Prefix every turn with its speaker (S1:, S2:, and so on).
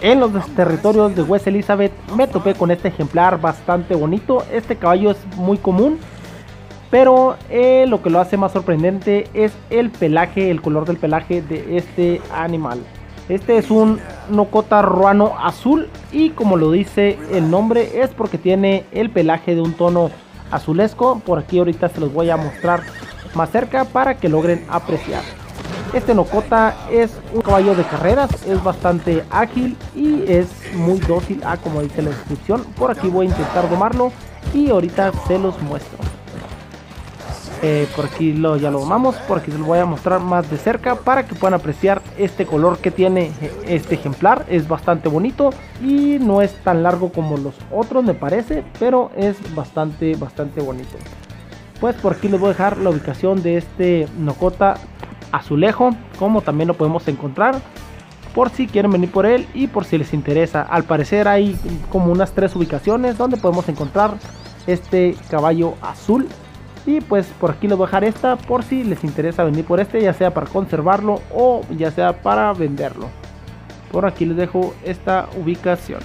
S1: En los territorios de West Elizabeth me topé con este ejemplar bastante bonito. Este caballo es muy común, pero eh, lo que lo hace más sorprendente es el pelaje, el color del pelaje de este animal. Este es un Nocota ruano azul y como lo dice el nombre es porque tiene el pelaje de un tono azulesco. Por aquí ahorita se los voy a mostrar más cerca para que logren apreciar. Este Nocota es un caballo de carreras, es bastante ágil y es muy dócil a como dice la descripción. Por aquí voy a intentar domarlo y ahorita se los muestro. Eh, por aquí lo, ya lo domamos, por aquí se lo voy a mostrar más de cerca para que puedan apreciar este color que tiene este ejemplar. Es bastante bonito y no es tan largo como los otros me parece, pero es bastante, bastante bonito. Pues por aquí les voy a dejar la ubicación de este Nocota azulejo, como también lo podemos encontrar por si quieren venir por él y por si les interesa. Al parecer hay como unas tres ubicaciones donde podemos encontrar este caballo azul y pues por aquí les voy a dejar esta por si les interesa venir por este, ya sea para conservarlo o ya sea para venderlo. Por aquí les dejo esta ubicación.